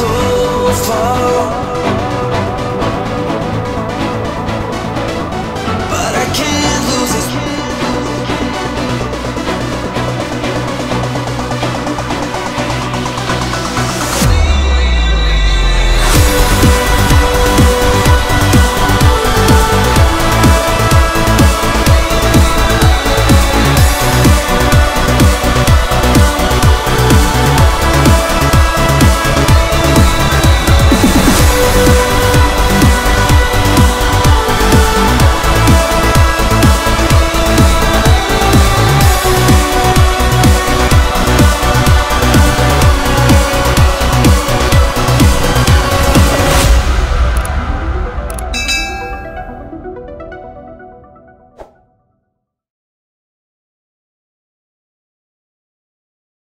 so far